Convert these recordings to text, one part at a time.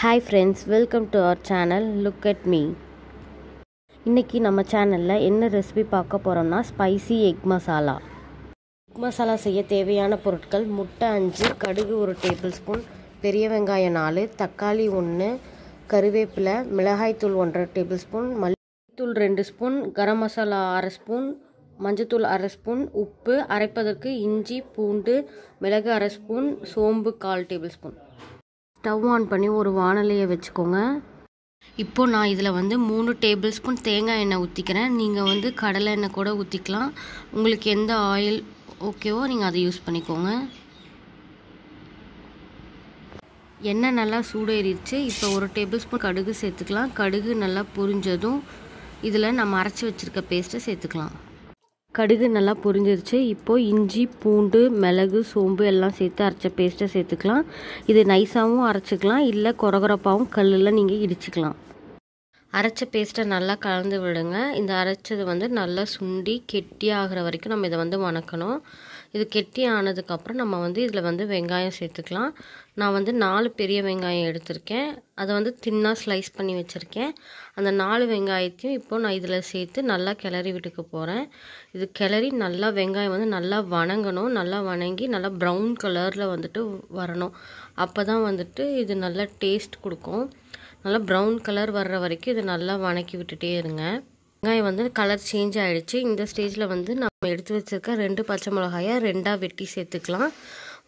Hi friends welcome to our channel look at me இன்றைக்கி நம்ம சேனலில் என்ன ரெசிபி பார்க்க போகிறோம்னா spicy egg masala egg masala செய்ய தேவையான பொருட்கள் முட்டை அஞ்சு கடுகு ஒரு டேபிள் ஸ்பூன் பெரிய வெங்காயம் நாலு தக்காளி ஒன்று கருவேப்பிலை மிளகாய்த்தூள் ஒன்றரை டேபிள் ஸ்பூன் மல்லித்தூள் ரெண்டு ஸ்பூன் கரம் மசாலா அரை ஸ்பூன் மஞ்சத்தூள் அரை ஸ்பூன் உப்பு அரைப்பதற்கு இஞ்சி பூண்டு மிளகு அரை ஸ்பூன் சோம்பு கால் டேபிள் ஸ்பூன் ஸ்டவ் ஆன் பண்ணி ஒரு வானலையை வச்சுக்கோங்க. இப்போ நான் இதில் வந்து மூணு டேபிள் ஸ்பூன் தேங்காய் எண்ணெய் ஊற்றிக்கிறேன் நீங்கள் வந்து கடலை எண்ணெய் கூட ஊற்றிக்கலாம் உங்களுக்கு எந்த ஆயில் ஓகேவோ நீங்கள் அதை யூஸ் பண்ணிக்கோங்க. எண்ணெய் நல்லா சூடேறிடுச்சு. இப்போ ஒரு டேபிள் ஸ்பூன் கடுகு சேர்த்துக்கலாம். கடுகு நல்லா புரிஞ்சதும் இதில் நம்ம அரைச்சி வச்சுருக்க பேஸ்ட்டை சேர்த்துக்கலாம். கடுகு நல்லா புரிஞ்சிருச்சு. இப்போது இஞ்சி பூண்டு மிளகு சோம்பு எல்லாம் சேர்த்து அரைச்ச பேஸ்ட்டை சேர்த்துக்கலாம். இது நைஸாகவும் அரைச்சிக்கலாம். இல்லை கொரகொரப்பாகவும் கல்லில் நீங்கள் இடிச்சுக்கலாம். அரைச்ச பேஸ்ட்டை நல்லா கலந்து விடுங்க. இந்த அரைச்சது வந்து நல்லா சுண்டி கெட்டியாகிற வரைக்கும் நம்ம இதை வந்து வணக்கணும். இது கெட்டி ஆனதுக்கப்புறம் நம்ம வந்து இதில் வந்து வெங்காயம் சேர்த்துக்கலாம். நான் வந்து நாலு பெரிய வெங்காயம் எடுத்திருக்கேன். அதை வந்து தின்னாக ஸ்லைஸ் பண்ணி வச்சுருக்கேன். அந்த நாலு வெங்காயத்தையும் இப்போது நான் இதில் சேர்த்து நல்லா கிளறி விட்டுக்க போகிறேன் இது கிளறி நல்லா வெங்காயம் வந்து நல்லா வணங்கணும். நல்லா வணங்கி நல்லா ப்ரௌன் கலரில் வந்துட்டு வரணும். அப்போ தான் வந்துட்டு இது நல்லா டேஸ்ட் கொடுக்கும். நல்லா ப்ரௌன் கலர் வர்ற வரைக்கும் இதை நல்லா வணக்கி விட்டுட்டே இருங்க. வெங்காயம் வந்து கலர் சேஞ்ச் ஆகிடுச்சு இந்த ஸ்டேஜில் வந்து நம்ம எடுத்து வச்சுருக்க ரெண்டு பச்சை மிளகாயை ரெண்டாக வெட்டி சேர்த்துக்கலாம்.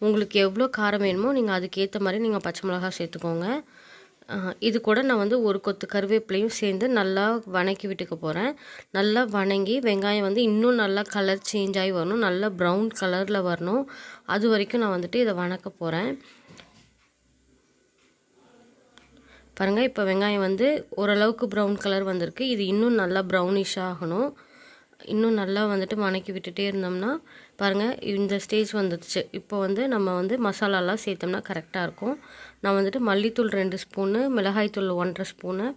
உங்களுக்கு எவ்வளோ காரம் வேணுமோ நீங்கள் அதுக்கேற்ற மாதிரி நீங்கள் பச்சை மிளகாய் சேர்த்துக்கோங்க. இது கூட நான் வந்து ஒரு கொத்து கருவேப்பிலையும் சேர்ந்து நல்லா வணக்கி விட்டுக்க போகிறேன் நல்லா வணங்கி வெங்காயம் வந்து இன்னும் நல்லா கலர் சேஞ்ச் ஆகி வரணும். நல்லா ப்ரௌன் கலரில் வரணும். அது வரைக்கும் நான் வந்துட்டு இதை வணக்க போகிறேன் பாருங்கள் இப்போ வெங்காயம் வந்து ஓரளவுக்கு ப்ரௌன் கலர் வந்திருக்கு. இது இன்னும் நல்லா ப்ரௌனிஷ் ஆகணும். இன்னும் நல்லா வந்துட்டு வணக்கி விட்டுட்டே இருந்தோம்னா பாருங்கள் இந்த ஸ்டேஜ் வந்துடுச்சு. இப்போ வந்து நம்ம வந்து மசாலாலாம் சேர்த்தோம்னா கரெக்டாக இருக்கும். நான் வந்துட்டு மல்லித்தூள் ரெண்டு ஸ்பூனு மிளகாய்த்தூள் ஒன்றரை ஸ்பூனு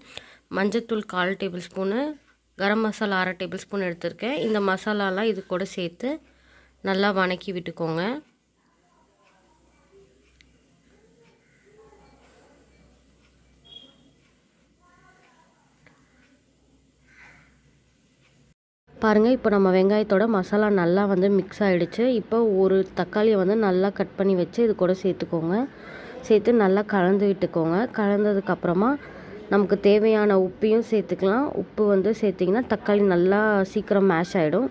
மஞ்சத்தூள் கால் டேபிள் ஸ்பூனு கரம் மசாலா அரை டேபிள் ஸ்பூன் எடுத்திருக்கேன். இந்த மசாலாலாம் இது கூட சேர்த்து நல்லா வணக்கி விட்டுக்கோங்க. பாருங்கள் இப்போ நம்ம வெங்காயத்தோட மசாலா நல்லா வந்து மிக்ஸ் ஆகிடுச்சு இப்போ ஒரு தக்காளியை வந்து நல்லா கட் பண்ணி வச்சு இது கூட சேர்த்துக்கோங்க. சேர்த்து நல்லா கலந்து விட்டுக்கோங்க. கலந்ததுக்கப்புறமா நமக்கு தேவையான உப்பையும் சேர்த்துக்கலாம். உப்பு வந்து சேர்த்திங்கன்னா தக்காளி நல்லா சீக்கிரம் மேஷ் ஆகிடும்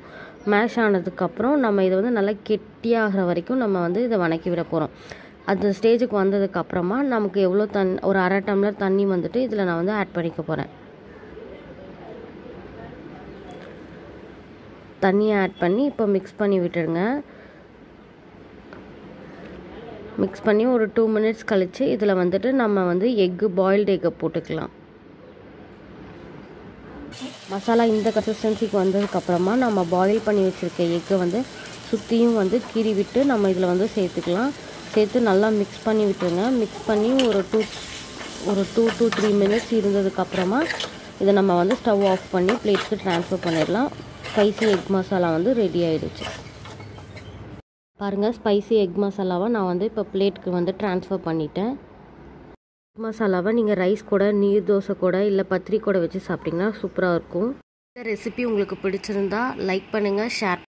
மேஷ் ஆனதுக்கப்புறம் நம்ம இதை வந்து நல்லா கெட்டியாகிற வரைக்கும் நம்ம வந்து இதை வணக்கி விட போகிறோம் அந்த ஸ்டேஜுக்கு வந்ததுக்கப்புறமா நமக்கு எவ்வளோ தண் ஒரு அரை டம்ளர் தண்ணி வந்துட்டு இதில் நான் வந்து ஆட் பண்ணிக்க போகிறேன் தண்ணியை ஆட் பண்ணி இப்போ மிக்ஸ் பண்ணி விட்டுருங்க. மிக்ஸ் பண்ணி ஒரு டூ மினிட்ஸ் கழித்து இதில் வந்துட்டு நம்ம வந்து எக்கு பாயில்டு எக்கை போட்டுக்கலாம். மசாலா இந்த கன்சிஸ்டன்சிக்கு வந்ததுக்கப்புறமா நம்ம பாயில் பண்ணி வச்சுருக்க எக்கை வந்து சுற்றியும் வந்து கீறி விட்டு நம்ம இதில் வந்து சேர்த்துக்கலாம். சேர்த்து நல்லா மிக்ஸ் பண்ணி விட்டுருங்க. மிக்ஸ் பண்ணி ஒரு டூ ஒரு டூ டூ த்ரீ மினிட்ஸ் இருந்ததுக்கப்புறமா இதை நம்ம வந்து ஸ்டவ் ஆஃப் பண்ணி பிளேட்ஸ்க்கு ட்ரான்ஸ்ஃபர் பண்ணிடலாம். ஸ்பைசி எக் மசாலா வந்து ரெடி ஆகிடுச்சு பாருங்கள் ஸ்பைசி எக் மசாலாவை நான் வந்து இப்போ பிளேட்டுக்கு வந்து ட்ரான்ஸ்ஃபர் பண்ணிட்டேன். எக் மசாலாவை நீங்கள் ரைஸ் கூட நீர் தோசை கூட இல்லை பத்திரி கூட வச்சு சாப்பிட்டிங்கன்னா சூப்பராக இருக்கும். இந்த ரெசிபி உங்களுக்கு பிடிச்சிருந்தா லைக் பண்ணுங்கள் ஷேர்